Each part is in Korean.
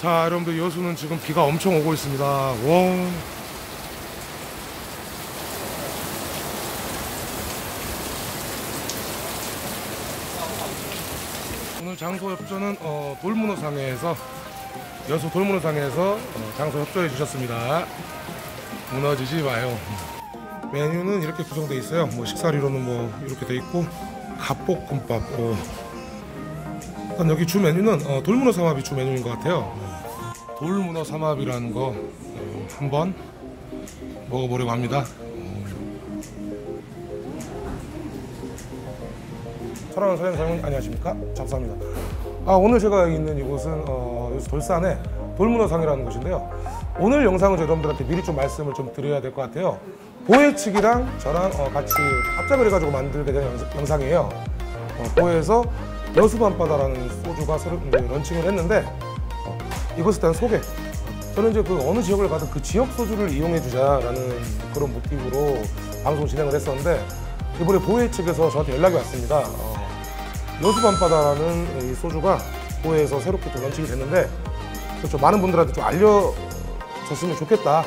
자 여러분들 여수는 지금 비가 엄청 오고 있습니다. 와. 오늘 장소 협조는 어, 돌문어상에서 여수 돌문어상에서 어, 장소 협조해 주셨습니다 무너지지 마요. 메뉴는 이렇게 구성되어 있어요. 뭐 식사류로는 뭐 이렇게 돼 있고 갓볶음밥 어. 일단 여기 주 메뉴는 어, 돌문어 삼합이 주 메뉴인 것 같아요. 돌문어 삼합이라는 거 어, 한번 먹어보려고 합니다. 사랑하는 사장님 사장님 안녕하십니까? 잡사입니다. 아 오늘 제가 있는 이곳은 어, 돌산의 돌문어상이라는 곳인데요 오늘 영상은 여러분들한테 미리 좀 말씀을 좀 드려야 될 것 같아요 보혜 측이랑 저랑 어, 같이 합작을 해가지고 만들게 된 영상- 영상이에요 어, 보해에서 여수 밤바다라는 소주가 이제 런칭을 했는데 어, 이것에 대한 소개 저는 이제 그 어느 지역을 가든 그 지역 소주를 이용해 주자라는 그런 모티브로 방송 진행을 했었는데 이번에 보해 측에서 저한테 연락이 왔습니다. 어, 여수 밤바다라는 이 소주가 보해에서 새롭게 또 런칭이 됐는데 그렇죠. 많은 분들한테 좀 알려 졌으면 좋겠다.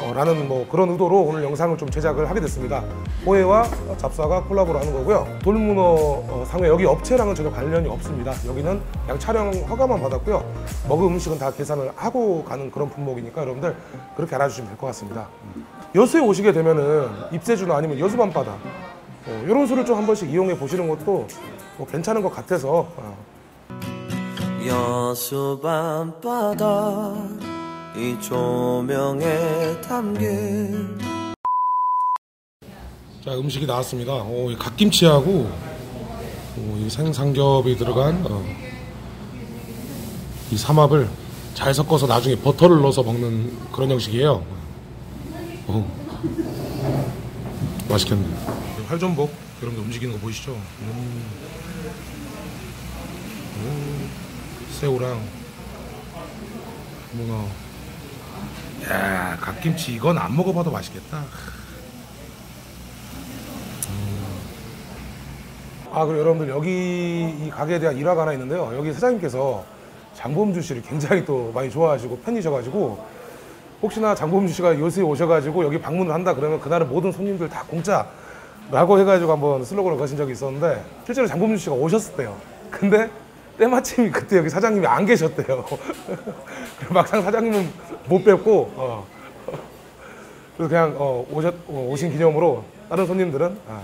어, 라는 뭐 그런 의도로 오늘 영상을 좀 제작을 하게 됐습니다. 보혜와 잡사가 콜라보를 하는 거고요. 돌문어 어, 상회 여기 업체랑은 전혀 관련이 없습니다. 여기는 그냥 촬영 허가만 받았고요. 먹은 음식은 다 계산을 하고 가는 그런 품목이니까 여러분들 그렇게 알아주시면 될 것 같습니다. 여수에 오시게 되면은 입세주나 아니면 여수 밤바다 어, 이런 술을 좀 한 번씩 이용해 보시는 것도 뭐 괜찮은 것 같아서 어, 여수 밤바다 이 조명에 담긴 자 음식이 나왔습니다. 오, 이 갓김치하고 오, 이 생삼겹이 들어간 어, 이 삼합을 잘 섞어서 나중에 버터를 넣어서 먹는 그런 형식이에요. 오, 맛있겠네. 활전복 여러분들 움직이는 거 보이시죠? 음. 오, 새우랑 문어. 야 갓김치 이건 안 먹어봐도 맛있겠다. 아, 그리고 여러분들 여기 이 가게에 대한 일화가 하나 있는데요. 여기 사장님께서 장범주 씨를 굉장히 또 많이 좋아하시고 팬이셔가지고 혹시나 장범주 씨가 요새 오셔가지고 여기 방문을 한다 그러면 그날은 모든 손님들 다 공짜라고 해가지고 한번 슬로건을 거신 적이 있었는데 실제로 장범주 씨가 오셨었대요. 근데 때마침 그때 여기 사장님이 안 계셨대요. 막상 사장님은 못 뵙고 어. 그래서 그냥 어, 오셨, 어, 오신 기념으로 다른 손님들은 아,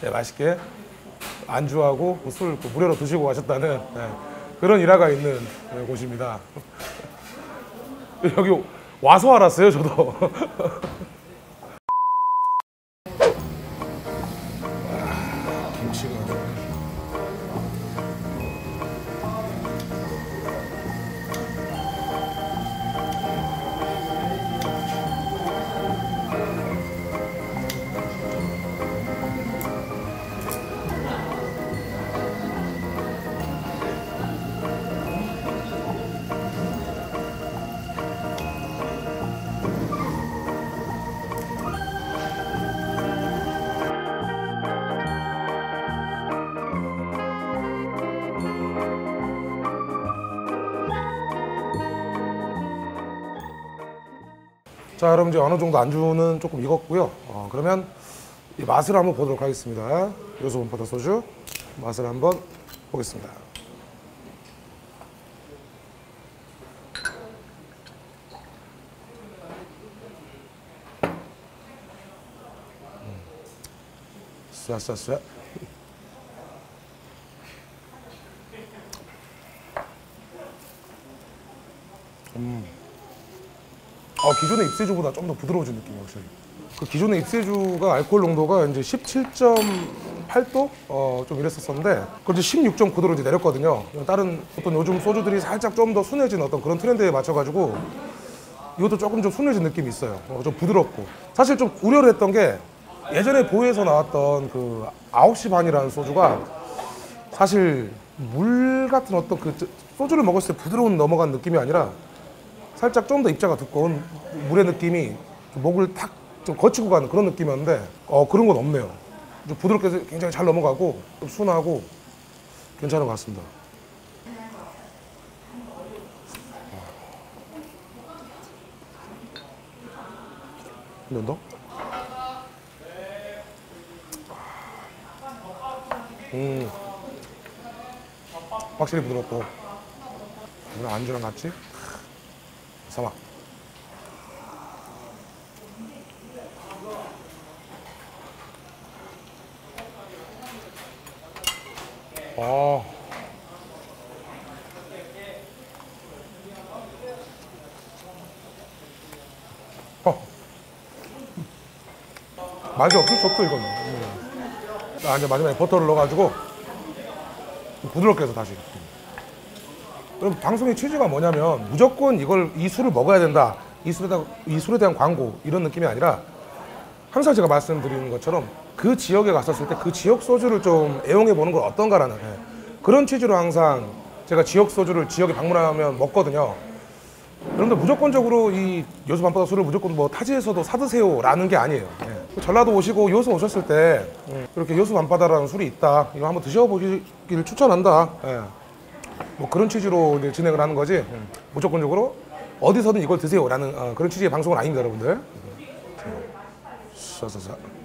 네, 맛있게 안주하고 술 무료로 드시고 가셨다는 네, 그런 일화가 있는 네, 곳입니다. 여기 와서 알았어요, 저도. 자, 여러분 이제 어느 정도 안주는 조금 익었고요. 어, 그러면 이 맛을 한번 보도록 하겠습니다. 요소 원바다 소주 맛을 한번 보겠습니다. 음. 쏴쏴쏴. 어, 기존의 입세주보다 좀 더 부드러워진 느낌이에요, 확실히. 그 기존의 입세주가 알코올 농도가 이제 17.8도? 어, 좀 이랬었었는데, 그걸 이제 16.9도로 이제 내렸거든요. 다른 어떤 요즘 소주들이 살짝 좀 더 순해진 어떤 그런 트렌드에 맞춰가지고, 이것도 조금 좀 순해진 느낌이 있어요. 어, 좀 부드럽고. 사실 좀 우려를 했던 게, 예전에 보에서 나왔던 그 9시 반이라는 소주가 사실 물 같은 어떤 그 소주를 먹었을 때 부드러운 넘어간 느낌이 아니라 살짝 좀 더 입자가 두꺼운 물의 느낌이 목을 탁 좀 거치고 가는 그런 느낌이었는데 어 그런 건 없네요. 좀 부드럽게 굉장히 잘 넘어가고 좀 순하고 괜찮은 것 같습니다. 근데 너? 음, 확실히 부드럽고 오늘 안주랑 같이 사막. 아. 어. 맛이 없을 수 없어 이거는. 음. 아 이제 마지막에 버터를 넣어가지고 부드럽게 해서 다시. 그럼 방송의 취지가 뭐냐면 무조건 이걸 이 술을 먹어야 된다. 이 술에 대한 이 술에 대한 광고 이런 느낌이 아니라 항상 제가 말씀드리는 것처럼 그 지역에 갔었을 때 그 지역 소주를 좀 애용해 보는 건 어떤가라는 예. 그런 취지로 항상 제가 지역 소주를 지역에 방문하면 먹거든요. 여러분들 무조건적으로 이 여수 밤바다 술을 무조건 뭐 타지에서도 사드세요라는 게 아니에요. 예. 전라도 오시고 여수 오셨을 때 음, 이렇게 여수 밤바다라는 술이 있다. 이거 한번 드셔보기를 추천한다. 예. 뭐 그런 취지로 진행을 하는 거지. 음, 무조건적으로 어디서든 이걸 드세요라는 어, 그런 취지의 방송은 아닙니다, 여러분들. 쏴쏴쏴.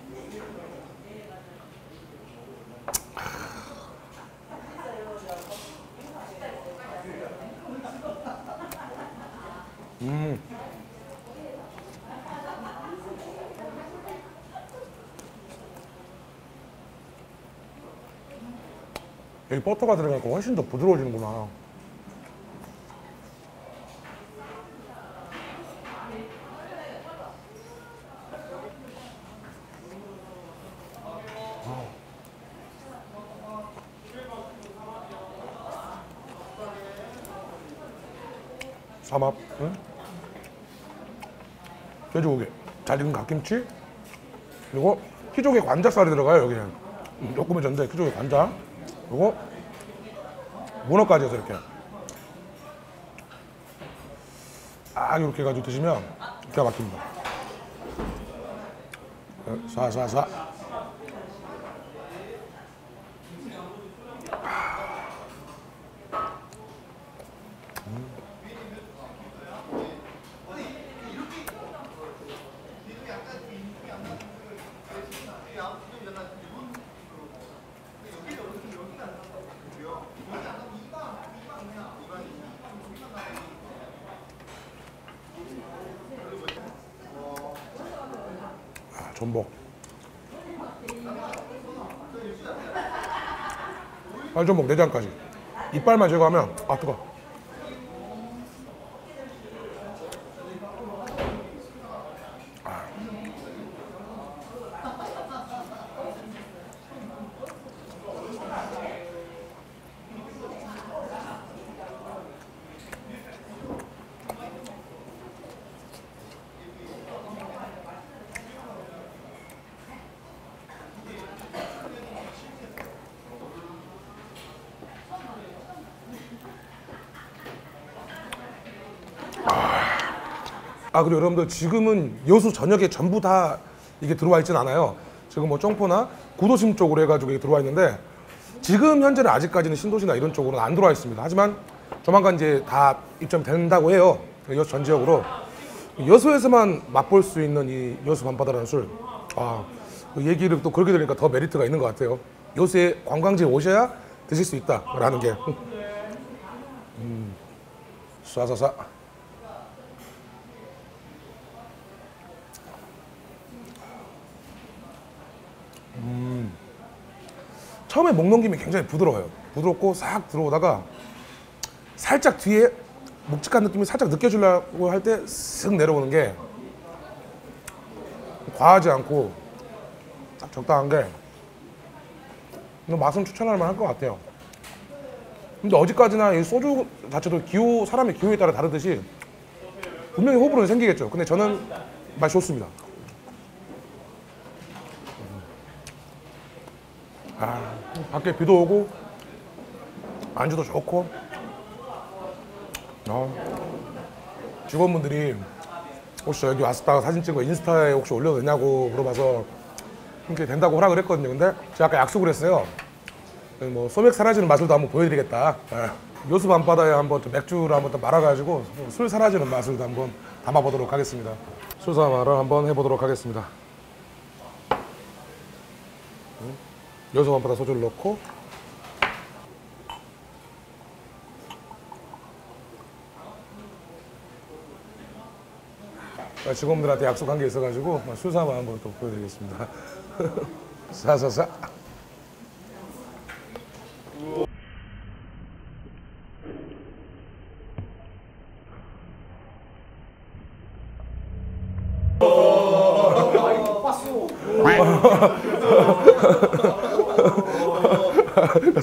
여기 버터가 들어가니까 훨씬 더 부드러워지는구나. 삼합, 응? 돼지고기, 잘 익은 갓김치, 그리고 키조개 관자살이 들어가요 여기는. 전데 키조개 관자. 그리고 문어까지 해서 이렇게 아 이렇게 해가지고 드시면 기가 막힙니다. 쏴쏴쏴 전복. 알전복 내장까지. 이빨만 제거하면 아 뜨거 아 그리고 여러분들 지금은 여수 전역에 전부 다 이게 들어와 있진 않아요. 지금 뭐 쫑포나 구도심 쪽으로 해가지고 이게 들어와 있는데 지금 현재는 아직까지는 신도시나 이런 쪽으로는 안 들어와 있습니다. 하지만 조만간 이제 다 입점된다고 해요. 여수 전 지역으로 여수에서만 맛볼 수 있는 이 여수 밤바다라는 술. 아, 그 얘기를 또 그렇게 들으니까 더 메리트가 있는 것 같아요. 여수에 관광지에 오셔야 드실 수 있다라는 게. 음, 쏴쏴쏴. 처음에 목 넘김이 굉장히 부드러워요. 부드럽고 싹 들어오다가 살짝 뒤에 묵직한 느낌이 살짝 느껴지려고 할 때 쓱 내려오는 게 과하지 않고 딱 적당한 게 맛은 추천할 만할 것 같아요. 근데 어디까지나 이 소주 자체도 기호 사람의 기호에 따라 다르듯이 분명히 호불호는 생기겠죠. 근데 저는 맛이 좋습니다. 밖에 비도 오고 안주도 좋고 어, 직원분들이 혹시 여기 왔다가 사진 찍어 인스타에 혹시 올려도 되냐고 물어봐서 이렇게 된다고 허락을 했거든요. 근데 제가 아까 약속을 했어요. 뭐 소맥 사라지는 맛을 도 한번 보여드리겠다. 예. 요수 밤바다에 한번 또 맥주를 한번 또 말아가지고 술 사라지는 맛을 한번 담아보도록 하겠습니다. 술 사마를 한번 해보도록 하겠습니다. 요수 밤바다 소주를 넣고 아, 직원들한테 약속한 게 있어가지고 술사마 한번 또 보여드리겠습니다. 사사사.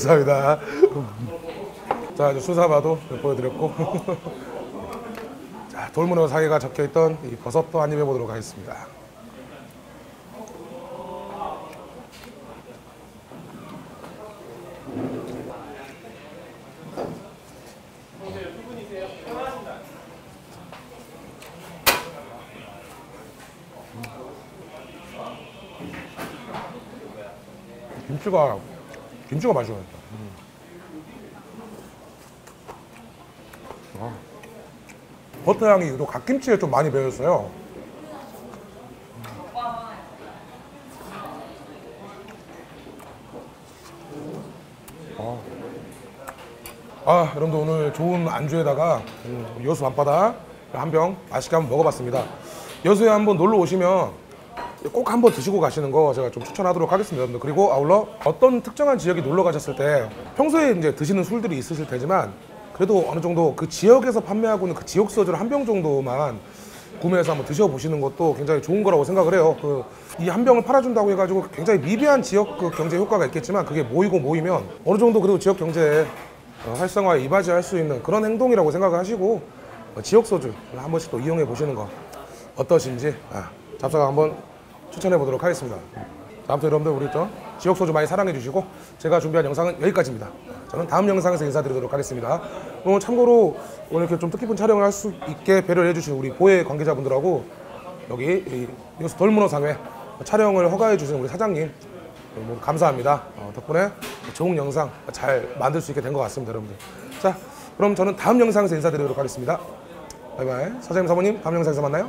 감사합니다. 자, 이제 수사바도 보여드렸고. 자, 돌문어 사이가 적혀있던 이 버섯도 한 입 해보도록 하겠습니다. 김치가 김치가 맛있어. 음. 아. 버터 향이 또 갓김치에 좀 많이 배었어요. 아. 아, 여러분들 오늘 좋은 안주에다가 음, 여수 밤바다 한 병 맛있게 한번 먹어봤습니다. 여수에 한번 놀러 오시면 꼭 한번 드시고 가시는 거 제가 좀 추천하도록 하겠습니다. 여러분들. 그리고 아울러 어떤 특정한 지역에 놀러 가셨을 때 평소에 이제 드시는 술들이 있으실 테지만 그래도 어느 정도 그 지역에서 판매하고 있는 그 지역 소주를 한 병 정도만 구매해서 한번 드셔보시는 것도 굉장히 좋은 거라고 생각을 해요. 그 이 한 병을 팔아준다고 해가지고 굉장히 미비한 지역 그 경제 효과가 있겠지만 그게 모이고 모이면 어느 정도 그래도 지역 경제에 어, 활성화에 이바지할 수 있는 그런 행동이라고 생각을 하시고 어, 지역 소주 한 번씩 또 이용해 보시는 거 어떠신지 아, 잡사가 한번 추천해 보도록 하겠습니다. 자, 아무튼 여러분들 우리 또 지역 소주 많이 사랑해 주시고 제가 준비한 영상은 여기까지입니다. 저는 다음 영상에서 인사드리도록 하겠습니다. 오늘 참고로 오늘 이렇게 좀 뜻깊은 촬영을 할 수 있게 배려를 해주신 우리 보혜 관계자분들하고 여기 이 뉴스 돌문어상회 촬영을 허가해 주신 우리 사장님 너무 감사합니다. 어, 덕분에 좋은 영상 잘 만들 수 있게 된 것 같습니다, 여러분들. 자, 그럼 저는 다음 영상에서 인사드리도록 하겠습니다. 바이바이. 사장님, 사모님, 다음 영상에서 만나요.